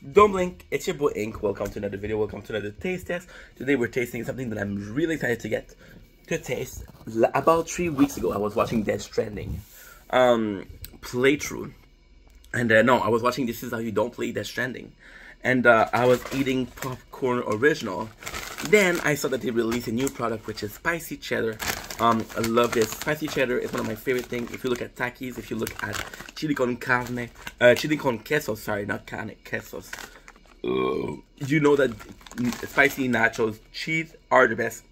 Don't blink, it's your boy Ink. Welcome to another video, welcome to another taste test. Today we're tasting something that I'm really excited to get to taste. About three weeks ago, I was watching Death Stranding um, playthrough. And uh, no, I was watching This Is How You Don't Play Death Stranding. And uh, I was eating Popcorn Original. Then I saw that they released a new product, which is Spicy Cheddar. Um, I love this. Spicy Cheddar is one of my favorite things. If you look at Takis, if you look at chili con carne, uh, chili con queso, sorry, not carne, quesos. You know that spicy nachos, cheese are the best.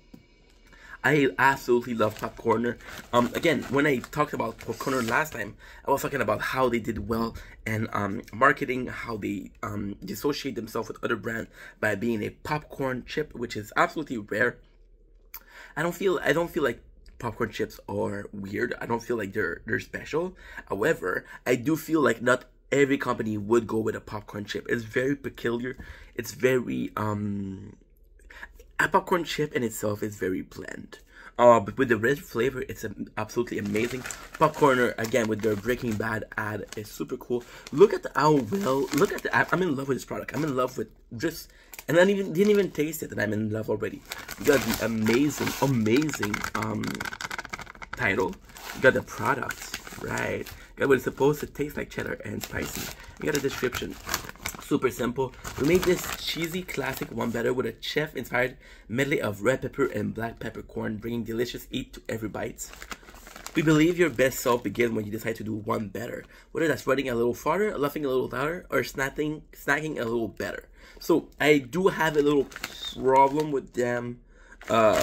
I absolutely love Popcorner. Um, again, when I talked about Popcorner last time, I was talking about how they did well and um, marketing, how they um, dissociate themselves with other brands by being a popcorn chip, which is absolutely rare. I don't feel I don't feel like popcorn chips are weird. I don't feel like they're they're special. However, I do feel like not every company would go with a popcorn chip. It's very peculiar. It's very um a popcorn chip in itself is very bland. Uh, but with the red flavor, it's absolutely amazing. Popcorner again with their Breaking Bad ad is super cool. Look at the, how well. Look at the. I'm in love with this product. I'm in love with just, and I even didn't even taste it, and I'm in love already. You got the amazing, amazing um title. You got the product, right? You got what it's supposed to taste like cheddar and spicy. You got a description super simple. We made this cheesy classic one better with a chef-inspired medley of red pepper and black peppercorn, bringing delicious eat to every bite. We believe your best self begins when you decide to do one better, whether that's running a little farther, laughing a little louder, or snacking, snacking a little better. So I do have a little problem with them uh,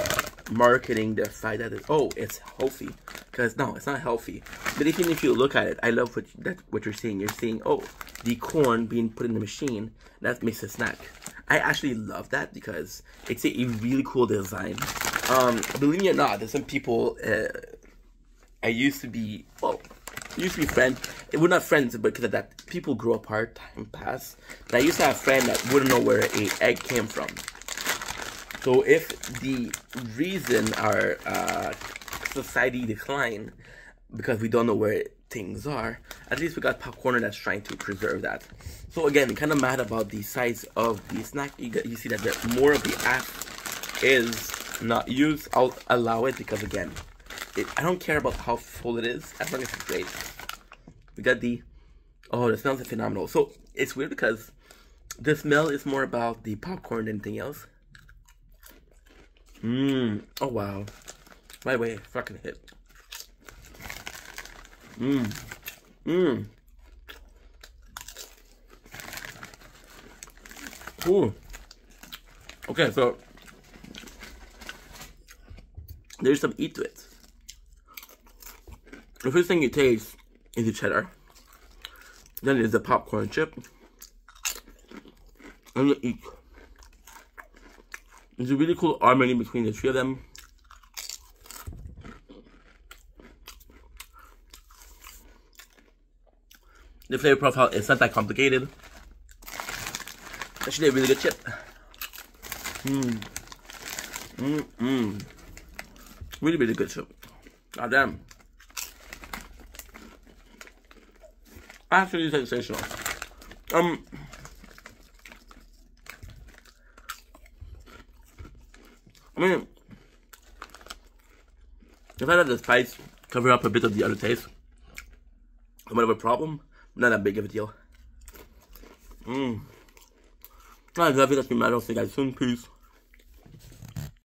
marketing the fact that it, oh it's healthy. Because no it's not healthy. But even if you look at it i love what that what you're seeing you're seeing oh the corn being put in the machine that makes a snack. I actually love that because it's a, a really cool design. Um believe me or not there's some people uh, i used to be well used to be friends we're not friends because of that people grow apart time pass and i used to have a friend that wouldn't know where a egg came from so if the reason our uh, society decline because we don't know where things are, at least we got Popcorner that's trying to preserve that. So again, kind of mad about the size of the snack. You, get, you see that the more of the app is not used. I'll allow it because again, it, I don't care about how full it is as long as it's great. We got the, oh, the smells are phenomenal. So it's weird because the smell is more about the popcorn than anything else. Mmm. Oh, wow. By the way, fucking hit. Mmm. Mmm. Ooh. Okay, so there's some eat to it. The first thing you taste is the cheddar. Then there's the popcorn chip. And the eat. There's a really cool harmony between the three of them. The flavor profile is not that complicated. Actually, a really good chip. Mmm. Mmm, mmm. Really, really good chip. God damn. Absolutely sensational. Um, I mean, if I let the spice cover up a bit of the other taste, I might have a problem. Not that big of a deal. Mmm. I love it. That's me. I'll see you guys soon. Peace.